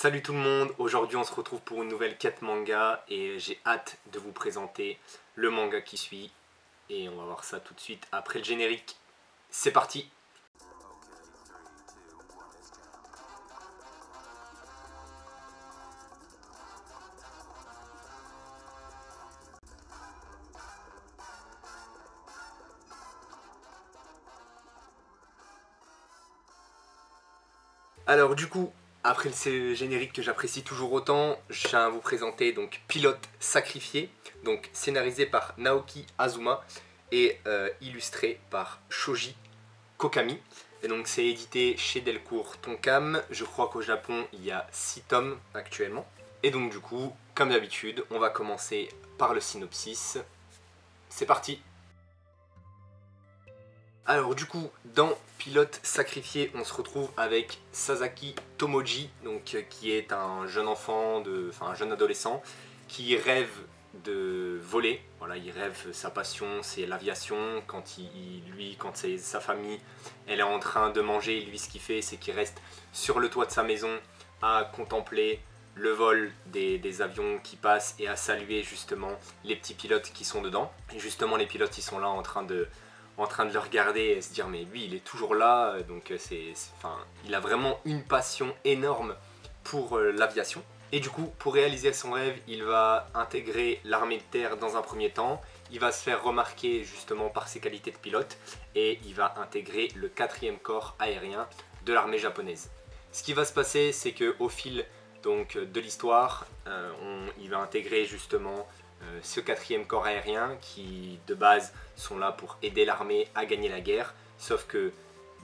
Salut tout le monde, aujourd'hui on se retrouve pour une nouvelle quête manga et j'ai hâte de vous présenter le manga qui suit et on va voir ça tout de suite après le générique. C'est parti Alors du coup, après ce générique que j'apprécie toujours autant, je tiens à vous présenter Pilote Sacrifié, scénarisé par Naoki Azuma et euh, illustré par Shoji Kokami. Et donc c'est édité chez Delcourt Tonkam, je crois qu'au Japon il y a 6 tomes actuellement. Et donc du coup, comme d'habitude, on va commencer par le synopsis. C'est parti alors du coup, dans Pilote Sacrifié, on se retrouve avec Sasaki Tomoji, euh, qui est un jeune enfant, enfin un jeune adolescent, qui rêve de voler. Voilà, il rêve, sa passion, c'est l'aviation. Quand il, lui, quand sa famille, elle est en train de manger, lui, ce qu'il fait, c'est qu'il reste sur le toit de sa maison à contempler le vol des, des, avions qui passent et à saluer justement les petits pilotes qui sont dedans. Et justement, les pilotes, ils sont là en train de en train de le regarder et se dire mais lui il est toujours là euh, donc euh, c'est enfin il a vraiment une passion énorme pour euh, l'aviation. Et du coup pour réaliser son rêve il va intégrer l'armée de terre dans un premier temps. Il va se faire remarquer justement par ses qualités de pilote et il va intégrer le 4 corps aérien de l'armée japonaise. Ce qui va se passer c'est que au fil donc de l'histoire il va intégrer justement euh, ce quatrième corps aérien qui de base sont là pour aider l'armée à gagner la guerre, sauf que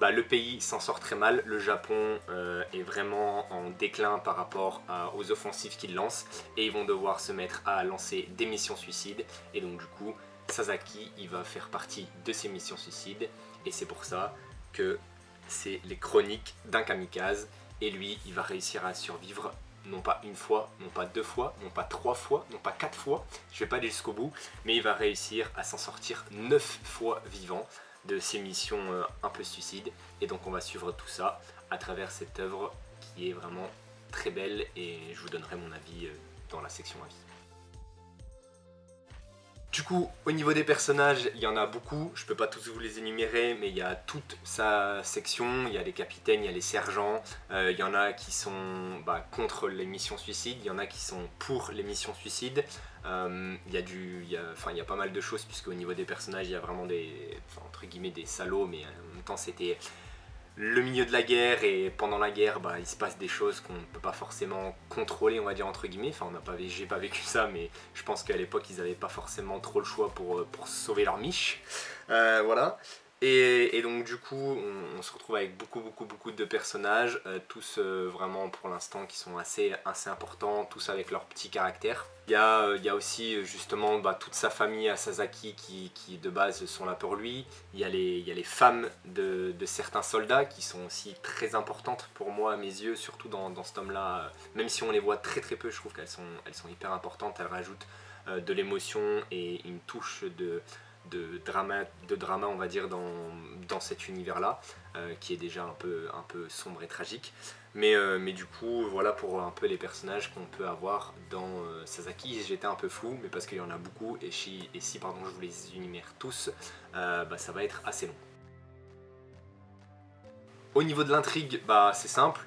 bah, le pays s'en sort très mal, le Japon euh, est vraiment en déclin par rapport aux offensives qu'il lance. Et ils vont devoir se mettre à lancer des missions suicides. Et donc du coup Sasaki il va faire partie de ces missions suicides. Et c'est pour ça que c'est les chroniques d'un kamikaze. Et lui il va réussir à survivre non pas une fois, non pas deux fois, non pas trois fois, non pas quatre fois, je vais pas aller jusqu'au bout, mais il va réussir à s'en sortir neuf fois vivant de ses missions euh, un peu suicides. Et donc on va suivre tout ça à travers cette œuvre qui est vraiment très belle et je vous donnerai mon avis euh, dans la section avis. Du coup, au niveau des personnages, il y en a beaucoup. Je peux pas tous vous les énumérer, mais il y a toute sa section. Il y a les capitaines, il y a les sergents. Euh, il y en a qui sont bah, contre les missions suicides. Il y en a qui sont pour les missions suicides. Euh, il, y a du, il, enfin, il y a pas mal de choses, puisque au niveau des personnages, il y a vraiment des, entre guillemets, des salauds, mais en même temps, c'était le milieu de la guerre et pendant la guerre bah, il se passe des choses qu'on ne peut pas forcément contrôler on va dire entre guillemets. Enfin on n'a pas j'ai pas vécu ça mais je pense qu'à l'époque ils n'avaient pas forcément trop le choix pour, euh, pour sauver leur miche. Euh, voilà et, donc du coup, on, se retrouve avec beaucoup, beaucoup, beaucoup de personnages, euh, tous euh, vraiment pour l'instant qui sont assez, assez importants, tous avec leur petit caractère. Il y a, euh, aussi justement bah, toute sa famille à Sasaki qui, de base sont là pour lui. Il y a les, y a les femmes de, de, certains soldats qui sont aussi très importantes pour moi à mes yeux, surtout dans, dans ce tome-là. Même si on les voit très très peu, je trouve qu'elles sont, elles sont hyper importantes, elles rajoutent de l'émotion et une touche de, de drama, de drama on va dire, dans, dans cet univers-là, euh, qui est déjà un peu, un peu sombre et tragique. Mais, euh, mais du coup, voilà pour un peu les personnages qu'on peut avoir dans euh, Sasaki. J'étais un peu flou, mais parce qu'il y en a beaucoup, et si, et si pardon, je vous les énumère tous, bah, ça va être assez long. Au niveau de l'intrigue, bah, c'est simple.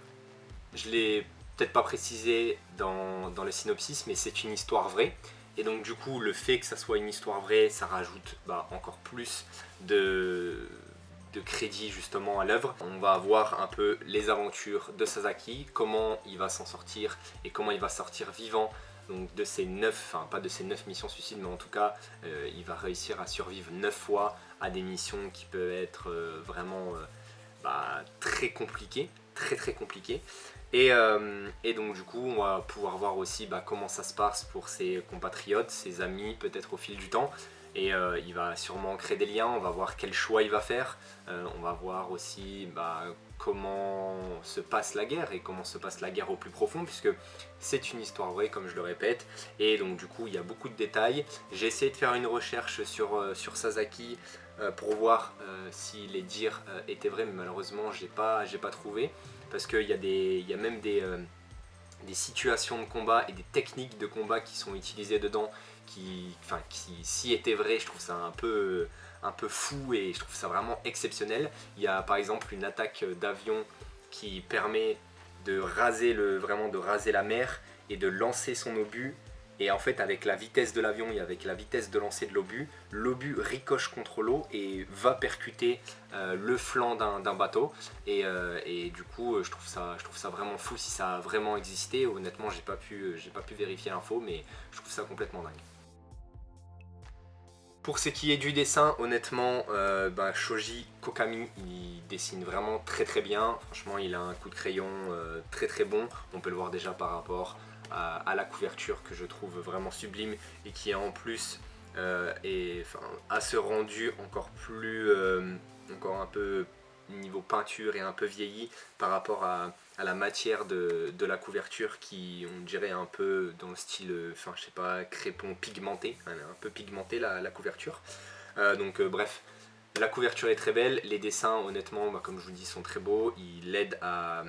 Je l'ai peut-être pas précisé dans, dans le synopsis, mais c'est une histoire vraie. Et donc du coup, le fait que ça soit une histoire vraie, ça rajoute bah, encore plus de, crédit justement à l'œuvre. On va voir un peu les aventures de Sasaki, comment il va s'en sortir et comment il va sortir vivant de ces neuf, enfin pas de ces neuf missions suicides, mais en tout cas, euh, il va réussir à survivre neuf fois à des missions qui peuvent être euh, vraiment euh, bah, très compliquées, très très compliquées. Euh, et, donc du coup, on va pouvoir voir aussi bah, comment ça se passe pour ses compatriotes, ses amis, peut-être au fil du temps. Et euh, il va sûrement créer des liens, on va voir quel choix il va faire. Euh, on va voir aussi bah, comment se passe la guerre et comment se passe la guerre au plus profond, puisque c'est une histoire vraie, comme je le répète. Et donc du coup, il y a beaucoup de détails. J'ai essayé de faire une recherche sur, Sasaki pour voir si les dires étaient vrais, mais malheureusement, je n'ai pas, pas trouvé parce qu'il y, a même des, euh, des situations de combat et des techniques de combat qui sont utilisées dedans, qui, enfin, qui si étaient vraies, je trouve ça un peu, un peu fou et je trouve ça vraiment exceptionnel. Il y a par exemple une attaque d'avion qui permet de raser le, vraiment de raser la mer et de lancer son obus et en fait, avec la vitesse de l'avion et avec la vitesse de lancer de l'obus, l'obus ricoche contre l'eau et va percuter euh, le flanc d'un bateau. Euh, et, du coup, je trouve, ça, je trouve ça vraiment fou si ça a vraiment existé. Honnêtement, j'ai pas pu, pas pu vérifier l'info, mais je trouve ça complètement dingue. Pour ce qui est du dessin, honnêtement, euh, bah, Shoji Kokami, il dessine vraiment très très bien. Franchement, il a un coup de crayon très très bon. On peut le voir déjà par rapport à, la couverture que je trouve vraiment sublime et qui en plus euh, et, a ce rendu encore plus, euh, encore un peu niveau peinture et un peu vieilli par rapport à, la matière de, la couverture qui on dirait un peu dans le style, enfin je sais pas, crépon pigmenté, un peu pigmenté la, couverture. Euh, donc bref, la couverture est très belle, les dessins honnêtement bah, comme je vous dis sont très beaux, ils l'aident à,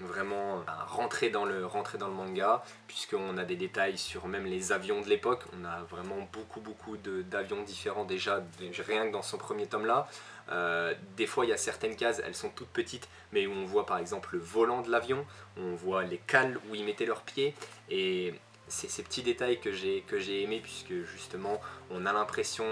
vraiment rentrer dans le, rentrer dans le manga, puisqu'on a des détails sur même les avions de l'époque. On a vraiment beaucoup, beaucoup d'avions différents déjà, rien que dans son premier tome là. Euh, des fois, il y a certaines cases, elles sont toutes petites, mais où on voit par exemple le volant de l'avion, on voit les cales où ils mettaient leurs pieds, et c'est ces petits détails que j'ai aimé, puisque justement, on a l'impression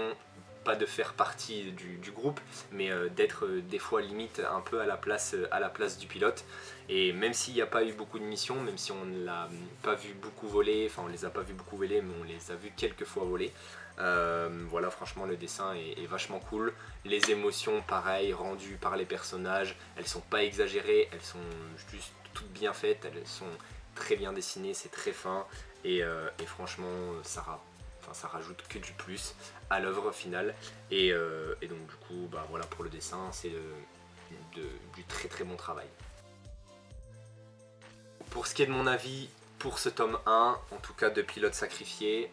pas de faire partie du, groupe, mais euh, d'être euh, des fois limite un peu à la place, place du pilote. Et même s'il n'y a pas eu beaucoup de missions, même si on ne l'a pas vu beaucoup voler, enfin on les a pas vu beaucoup voler, mais on les a vus quelques fois voler, euh, voilà, franchement, le dessin est, vachement cool. Les émotions, pareil, rendues par les personnages, elles sont pas exagérées, elles sont juste toutes bien faites, elles sont très bien dessinées, c'est très fin, et, franchement, ça, enfin, ça rajoute que du plus à l'œuvre finale. Et, euh, donc du coup, bah, pour le dessin, c'est euh, du très très bon travail. Pour ce qui est de mon avis, pour ce tome 1, en tout cas de Pilote Sacrifié,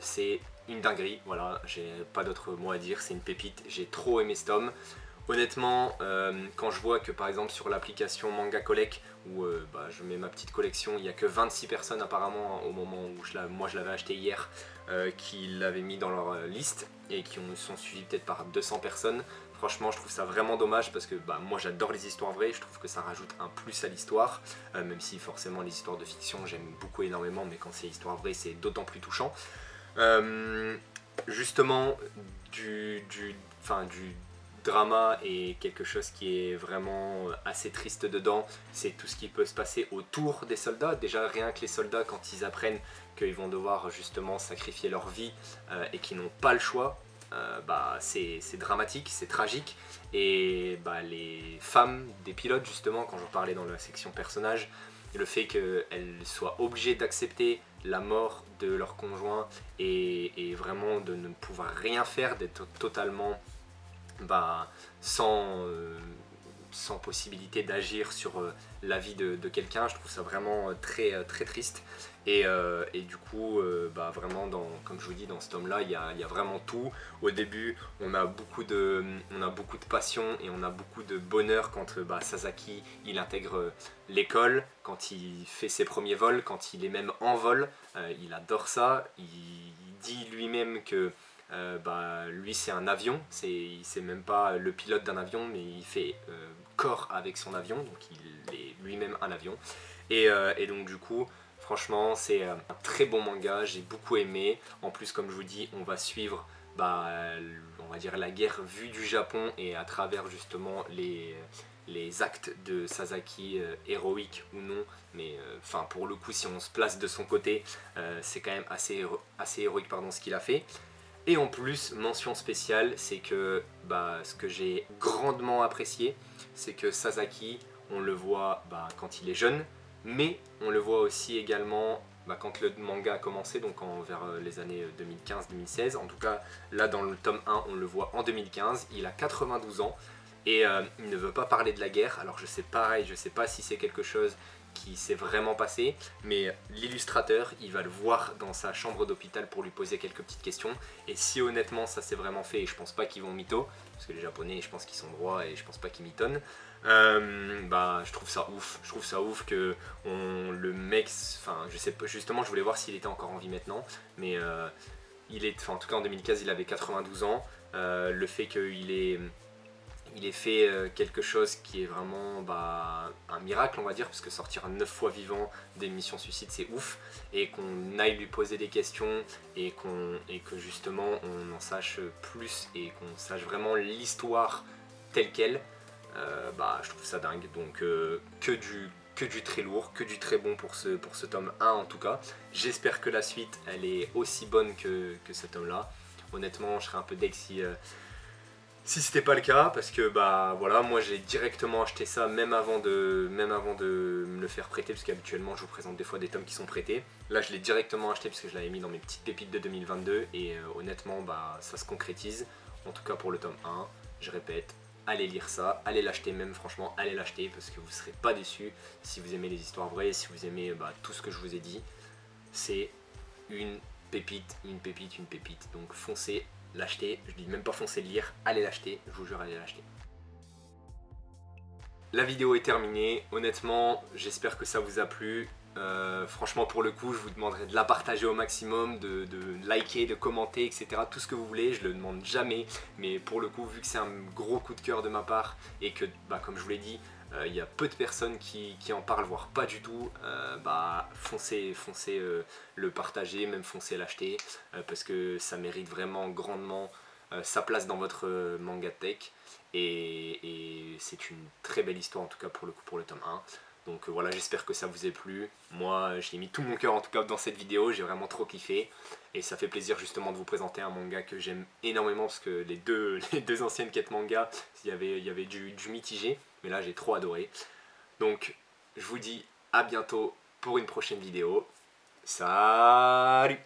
c'est une dinguerie, voilà, j'ai pas d'autre mot à dire, c'est une pépite, j'ai trop aimé ce tome. Honnêtement, euh, quand je vois que par exemple sur l'application Manga Collect, où bah, je mets ma petite collection, il n'y a que 26 personnes apparemment au moment où je moi je l'avais acheté hier, euh, qui l'avaient mis dans leur euh, liste et qui ont, sont suivis peut-être par 200 personnes. Franchement, je trouve ça vraiment dommage parce que bah, moi j'adore les histoires vraies, je trouve que ça rajoute un plus à l'histoire, euh, même si forcément les histoires de fiction j'aime beaucoup énormément, mais quand c'est histoire vraie c'est d'autant plus touchant. justement, du, du, du drama et quelque chose qui est vraiment assez triste dedans, c'est tout ce qui peut se passer autour des soldats. Déjà rien que les soldats quand ils apprennent qu'ils vont devoir justement sacrifier leur vie euh, et qu'ils n'ont pas le choix, euh, bah, c'est dramatique, c'est tragique. Et bah, les femmes des pilotes, justement, quand j'en parlais dans la section personnages, le fait qu'elles soient obligées d'accepter la mort de leur conjoint et, vraiment de ne pouvoir rien faire, d'être totalement bah, sans, euh, sans possibilité d'agir sur la vie de, quelqu'un, je trouve ça vraiment très, très triste. Euh, et, du coup, euh, bah vraiment, dans, comme je vous dis, dans ce tome-là, il y a, vraiment tout. Au début, on a, beaucoup de, on a beaucoup de passion et on a beaucoup de bonheur quand euh, bah, Sasaki il intègre l'école, quand il fait ses premiers vols, quand il est même en vol. il adore ça. Il, dit lui-même que bah, lui c'est un avion, c'est même pas le pilote d'un avion, mais il fait corps avec son avion, donc il est lui-même un avion. Et, et donc du coup, Franchement, c'est euh, un très bon manga, j'ai beaucoup aimé. En plus, comme je vous dis, on va suivre bah, on va dire la guerre vue du Japon et à travers justement les, actes de Sasaki, euh, héroïques ou non, mais euh, pour le coup si on se place de son côté, c'est quand même assez, assez héroïque pardon, ce qu'il a fait. Et en plus, mention spéciale, c'est que bah, ce que j'ai grandement apprécié, c'est que Sasaki, on le voit bah, quand il est jeune, mais on le voit aussi également bah, quand le manga a commencé, donc en, vers euh, les années 2015-2016. En tout cas, là dans le tome 1, on le voit en 2015. Il a 92 ans et euh, il ne veut pas parler de la guerre. Alors je sais pareil, je sais pas si c'est quelque chose qui s'est vraiment passé, mais l'illustrateur, il va le voir dans sa chambre d'hôpital pour lui poser quelques petites questions. Et si honnêtement ça s'est vraiment fait, et je pense pas qu'ils vont mytho, parce que les japonais, je pense qu'ils sont droits et je pense pas qu'ils mitonnent, Euh, bah, je trouve ça ouf. Je trouve ça ouf que on, le mec, enfin, je sais pas, justement, je voulais voir s'il était encore en vie maintenant, mais euh, il est, en tout cas en 2015, il avait 92 ans. Euh, le fait qu'il ait, il ait fait quelque chose qui est vraiment bah, un miracle, on va dire, parce que sortir 9 fois vivant des missions suicide, c'est ouf, et qu'on aille lui poser des questions et, qu'on, et que justement on en sache plus et qu'on sache vraiment l'histoire telle qu'elle. Euh, bah, je trouve ça dingue. Donc euh, que, du, que du très lourd, que du très bon pour ce, pour ce tome 1 en tout cas. J'espère que la suite, elle est aussi bonne que, que ce tome-là. Honnêtement, je serais un peu deck si, euh, si c'était pas le cas, parce que bah voilà, moi j'ai directement acheté ça même avant de, même avant de me le faire prêter, parce qu'habituellement je vous présente des fois des tomes qui sont prêtés. Là je l'ai directement acheté parce que je l'avais mis dans mes petites pépites de 2022 et honnêtement bah ça se concrétise, en tout cas pour le tome 1. Je répète, allez lire ça, allez l'acheter même franchement, allez l'acheter parce que vous ne serez pas déçus si vous aimez les histoires vraies, si vous aimez bah, tout ce que je vous ai dit. C'est une pépite, une pépite, une pépite. Donc foncez, l'acheter, je dis même pas foncez le lire, allez l'acheter, je vous jure allez l'acheter. La vidéo est terminée, honnêtement j'espère que ça vous a plu. Euh, franchement, pour le coup, je vous demanderai de la partager au maximum, de, liker, de commenter, etc. Tout ce que vous voulez, je le demande jamais. Mais pour le coup, vu que c'est un gros coup de cœur de ma part et que, bah, comme je vous l'ai dit, il y a peu de personnes qui, en parlent, voire pas du tout, euh, bah, foncez, foncez le partager, même foncez l'acheter, parce que ça mérite vraiment grandement sa place dans votre manga tech. Et, c'est une très belle histoire, en tout cas pour le coup, pour le tome 1. Donc euh, voilà, j'espère que ça vous ait plu. Moi, j'ai mis tout mon cœur en tout cas dans cette vidéo, j'ai vraiment trop kiffé. Et ça fait plaisir justement de vous présenter un manga que j'aime énormément parce que les deux, anciennes quêtes manga, il y avait, du mitigé, mais là j'ai trop adoré. Donc je vous dis à bientôt pour une prochaine vidéo. Salut